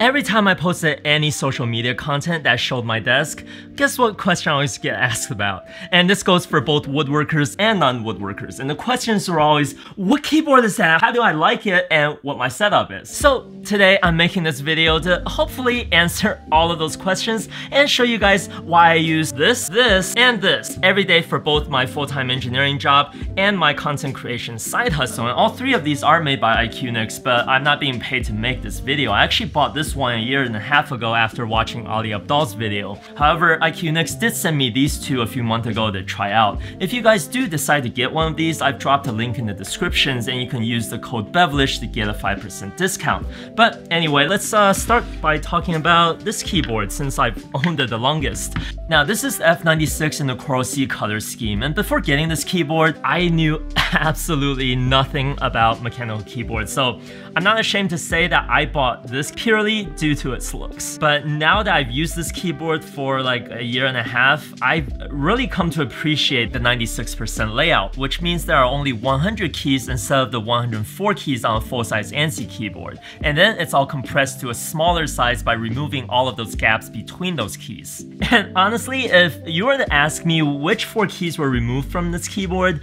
every time I posted any social media content that showed my desk, guess what question I always get asked about? And this goes for both woodworkers and non-woodworkers. And the questions are always, what keyboard is that? How do I like it? And what my setup is. So today I'm making this video to hopefully answer all of those questions and show you guys why I use this, this, and this every day for both my full-time engineering job and my content creation side hustle. And all three of these are made by IQUNIX, but I'm not being paid to make this video. I actually bought this one a year and a half ago after watching Ali Abdaal's video. However, IQUNIX did send me these two a few months ago to try out. If you guys do decide to get one of these, I've dropped a link in the descriptions and you can use the code BEVELISH to get a 5% discount. But anyway, let's uh, start by talking about this keyboard since I've owned it the longest. Now this is F96 in the Coral Sea color scheme and before getting this keyboard, I knew absolutely nothing about mechanical keyboards. So I'm not ashamed to say that I bought this purely due to its looks. But now that I've used this keyboard for like a year and a half, I've really come to appreciate the 96% layout, which means there are only 100 keys instead of the 104 keys on a full-size ANSI keyboard. And then it's all compressed to a smaller size by removing all of those gaps between those keys. And honestly, if you were to ask me which four keys were removed from this keyboard,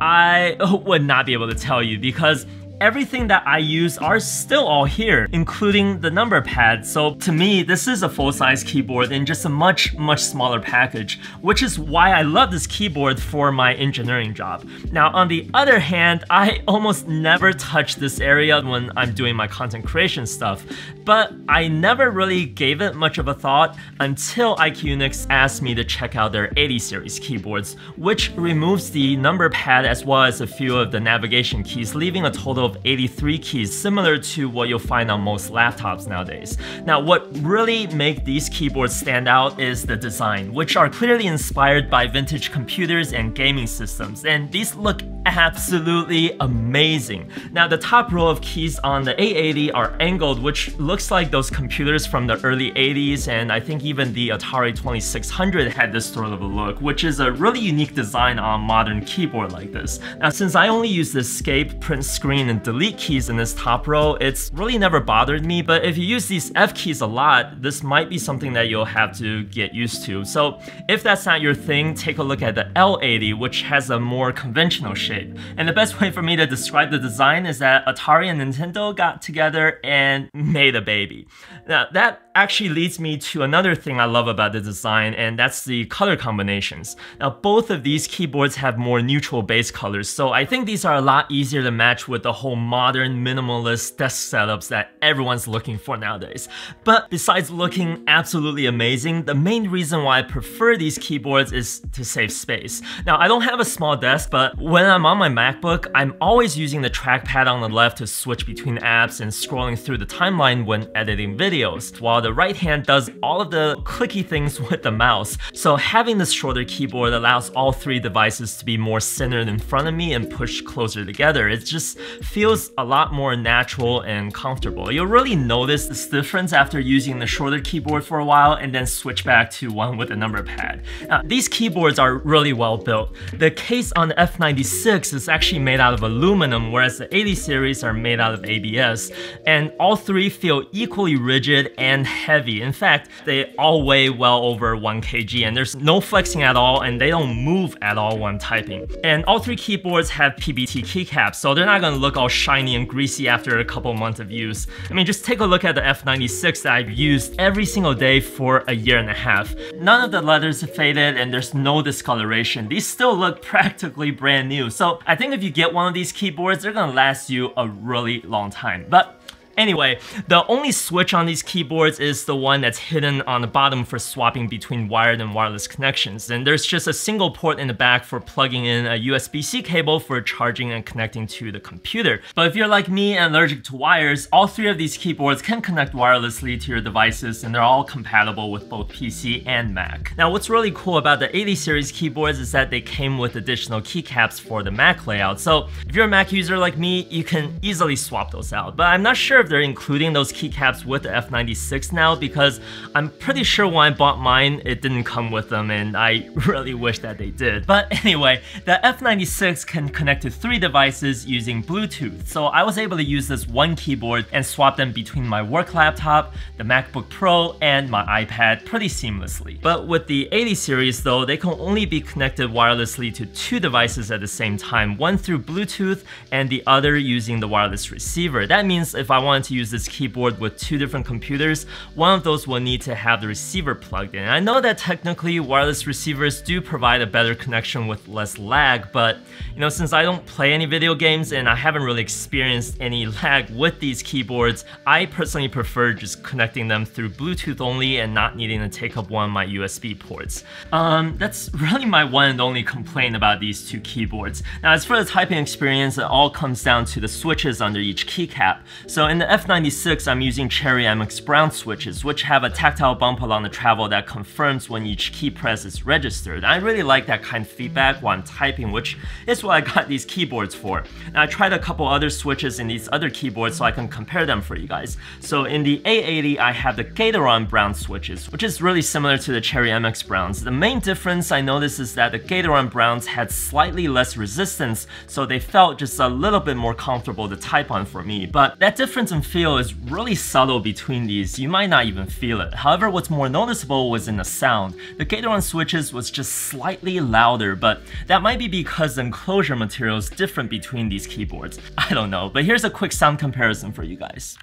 I would not be able to tell you because everything that I use are still all here, including the number pad. So to me, this is a full-size keyboard in just a much, much smaller package, which is why I love this keyboard for my engineering job. Now, on the other hand, I almost never touch this area when I'm doing my content creation stuff, but I never really gave it much of a thought until IQUNIX asked me to check out their 80 series keyboards, which removes the number pad as well as a few of the navigation keys, leaving a total of 83 keys, similar to what you'll find on most laptops nowadays. Now, what really make these keyboards stand out is the design, which are clearly inspired by vintage computers and gaming systems, and these look absolutely amazing. Now, the top row of keys on the A80 are angled, which looks like those computers from the early 80s, and I think even the Atari 2600 had this sort of a look, which is a really unique design on modern keyboard like this. Now, since I only use the escape, print screen, and delete keys in this top row, it's really never bothered me, but if you use these F keys a lot, this might be something that you'll have to get used to. So if that's not your thing, take a look at the L80, which has a more conventional shape. And the best way for me to describe the design is that Atari and Nintendo got together and made a baby. Now that actually leads me to another thing I love about the design, and that's the color combinations. Now both of these keyboards have more neutral base colors, so I think these are a lot easier to match with the whole modern minimalist desk setups that everyone's looking for nowadays. But besides looking absolutely amazing, the main reason why I prefer these keyboards is to save space. Now I don't have a small desk, but when I'm on my MacBook, I'm always using the trackpad on the left to switch between apps and scrolling through the timeline when editing videos, while the right hand does all of the clicky things with the mouse. So having this shorter keyboard allows all three devices to be more centered in front of me and pushed closer together. It just feels a lot more natural and comfortable. You'll really notice this difference after using the shorter keyboard for a while and then switch back to one with a number pad. Now, these keyboards are really well built. The case on the F96 is actually made out of aluminum, whereas the 80 series are made out of ABS, and all three feel equally rigid and heavy. In fact, they all weigh well over 1 kg, and there's no flexing at all, and they don't move at all when typing. And all three keyboards have PBT keycaps, so they're not gonna look all shiny and greasy after a couple months of use. I mean, just take a look at the F96 that I've used every single day for a year and a half. None of the letters have faded, and there's no discoloration. These still look practically brand new. So I think if you get one of these keyboards, they're gonna last you a really long time. But Anyway, the only switch on these keyboards is the one that's hidden on the bottom for swapping between wired and wireless connections. And there's just a single port in the back for plugging in a USB-C cable for charging and connecting to the computer. But if you're like me and allergic to wires, all three of these keyboards can connect wirelessly to your devices and they're all compatible with both PC and Mac. Now what's really cool about the 80 series keyboards is that they came with additional keycaps for the Mac layout. So if you're a Mac user like me, you can easily swap those out. But I'm not sure if they're including those keycaps with the F96 now because I'm pretty sure when I bought mine, it didn't come with them and I really wish that they did. But anyway, the F96 can connect to three devices using Bluetooth. So I was able to use this one keyboard and swap them between my work laptop, the MacBook Pro, and my iPad pretty seamlessly. But with the 80 series though, they can only be connected wirelessly to two devices at the same time, one through Bluetooth and the other using the wireless receiver. That means if I wanted to use this keyboard with two different computers, one of those will need to have the receiver plugged in. I know that technically wireless receivers do provide a better connection with less lag, but you know, since I don't play any video games and I haven't really experienced any lag with these keyboards, I personally prefer just connecting them through Bluetooth only and not needing to take up one of my USB ports. Um, that's really my one and only complaint about these two keyboards. Now as for the typing experience, it all comes down to the switches under each keycap. So in the F96, I'm using Cherry MX Brown switches, which have a tactile bump along the travel that confirms when each key press is registered. I really like that kind of feedback while I'm typing, which is what I got these keyboards for. Now I tried a couple other switches in these other keyboards so I can compare them for you guys. So in the A80, I have the Gateron Brown switches, which is really similar to the Cherry MX Browns. The main difference I noticed is that the Gateron Browns had slightly less resistance, so they felt just a little bit more comfortable to type on for me. But that difference in feel is really subtle between these, you might not even feel it. However, what's more noticeable was in the sound. The Gateron switches was just slightly louder, but that might be because the enclosure material is different between these keyboards. I don't know, but here's a quick sound comparison for you guys.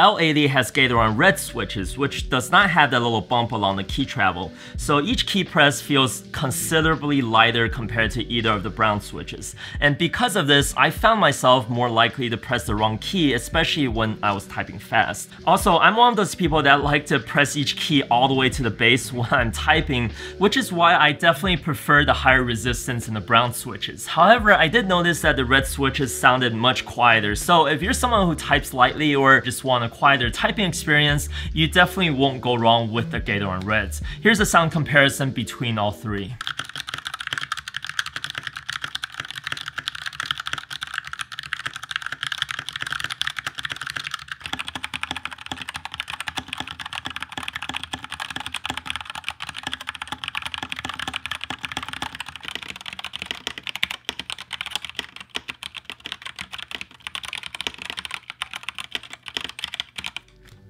L80 has Gateron red switches, which does not have that little bump along the key travel, so each key press feels considerably lighter compared to either of the brown switches. And because of this, I found myself more likely to press the wrong key, especially when I was typing fast. Also, I'm one of those people that like to press each key all the way to the base when I'm typing, which is why I definitely prefer the higher resistance in the brown switches. However, I did notice that the red switches sounded much quieter, so if you're someone who types lightly or just want a quieter typing experience, you definitely won't go wrong with the Gateron Reds. Here's a sound comparison between all three.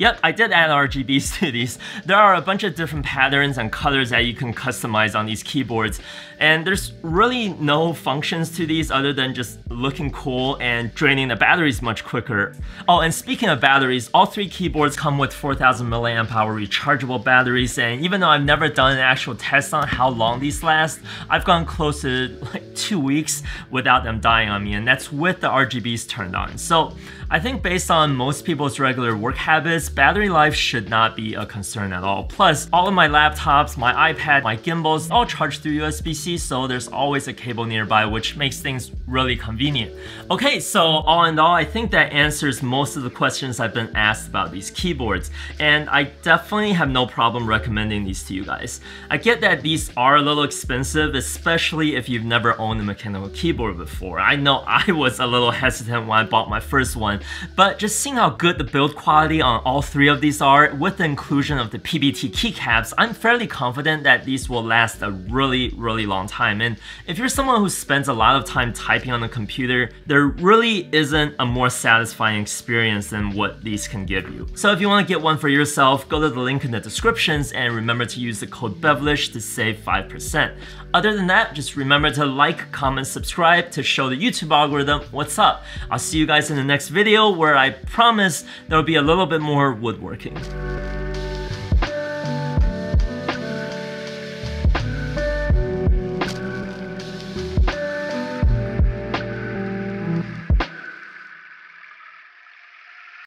Yep, I did add RGBs to these. There are a bunch of different patterns and colors that you can customize on these keyboards. And there's really no functions to these other than just looking cool and draining the batteries much quicker. Oh, and speaking of batteries, all three keyboards come with 4000 milliamp hour rechargeable batteries. And even though I've never done an actual test on how long these last, I've gone close to like two weeks without them dying on me. And that's with the RGBs turned on. So I think based on most people's regular work habits, battery life should not be a concern at all. Plus, all of my laptops, my iPad, my gimbals, all charge through USB-C, so there's always a cable nearby, which makes things really convenient. Okay, so all in all, I think that answers most of the questions I've been asked about these keyboards, and I definitely have no problem recommending these to you guys. I get that these are a little expensive, especially if you've never owned a mechanical keyboard before. I know I was a little hesitant when I bought my first one, but just seeing how good the build quality on all three of these are, with the inclusion of the PBT keycaps, I'm fairly confident that these will last a really, really long time. And if you're someone who spends a lot of time typing on the computer, there really isn't a more satisfying experience than what these can give you. So if you want to get one for yourself, go to the link in the descriptions and remember to use the code BEVELISH to save 5%. Other than that, just remember to like, comment, subscribe to show the YouTube algorithm what's up. I'll see you guys in the next video where I promise there'll be a little bit more woodworking.